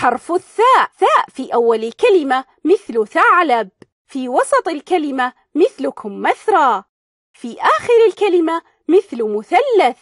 حرف الثاء. ثاء في أول الكلمة مثل ثعلب. في وسط الكلمة مثل كمثرى في آخر الكلمة مثل مثلث.